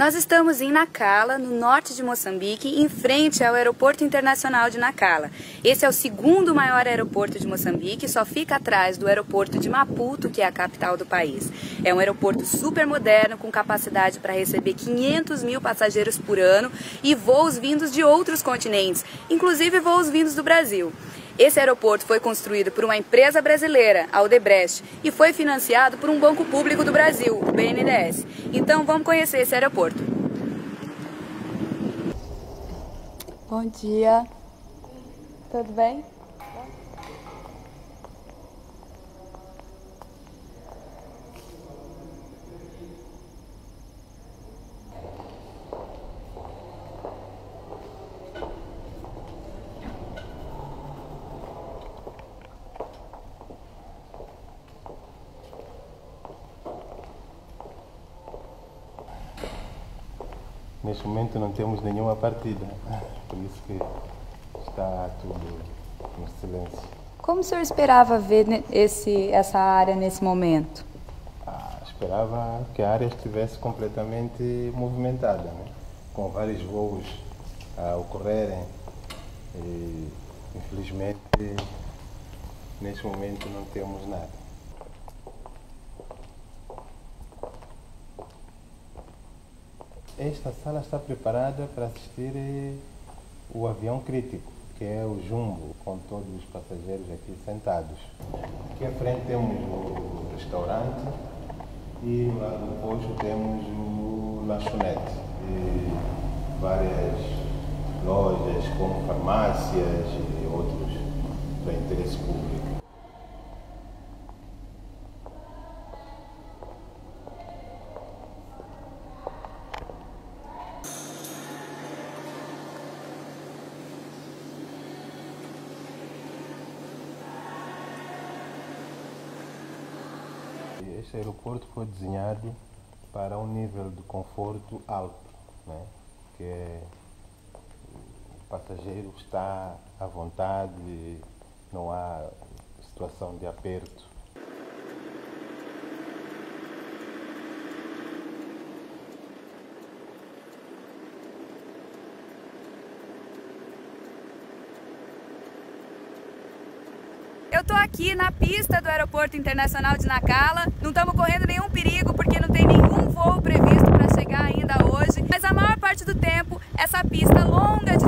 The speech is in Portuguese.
Nós estamos em Nacala, no norte de Moçambique, em frente ao Aeroporto Internacional de Nacala. Esse é o segundo maior aeroporto de Moçambique, só fica atrás do aeroporto de Maputo, que é a capital do país. É um aeroporto super moderno, com capacidade para receber 500 mil passageiros por ano e voos vindos de outros continentes, inclusive voos vindos do Brasil. Esse aeroporto foi construído por uma empresa brasileira, a Odebrecht, e foi financiado por um banco público do Brasil, o BNDES. Então vamos conhecer esse aeroporto. Bom dia. Tudo bem? Neste momento não temos nenhuma partida, por isso que está tudo em silêncio. Como o senhor esperava ver esse, essa área nesse momento? Ah, esperava que a área estivesse completamente movimentada, né? com vários voos a ocorrerem. E, infelizmente, neste momento não temos nada. Esta sala está preparada para assistir o avião crítico, que é o Jumbo, com todos os passageiros aqui sentados. Aqui à frente temos o restaurante e lá no oposto temos o lanchonete. E várias lojas como farmácias e outros para interesse público. Este aeroporto foi desenhado para um nível de conforto alto, né? que o passageiro está à vontade, não há situação de aperto. Eu tô aqui na pista do Aeroporto Internacional de Nacala. Não estamos correndo nenhum perigo porque não tem nenhum voo previsto para chegar ainda hoje. Mas a maior parte do tempo, essa pista longa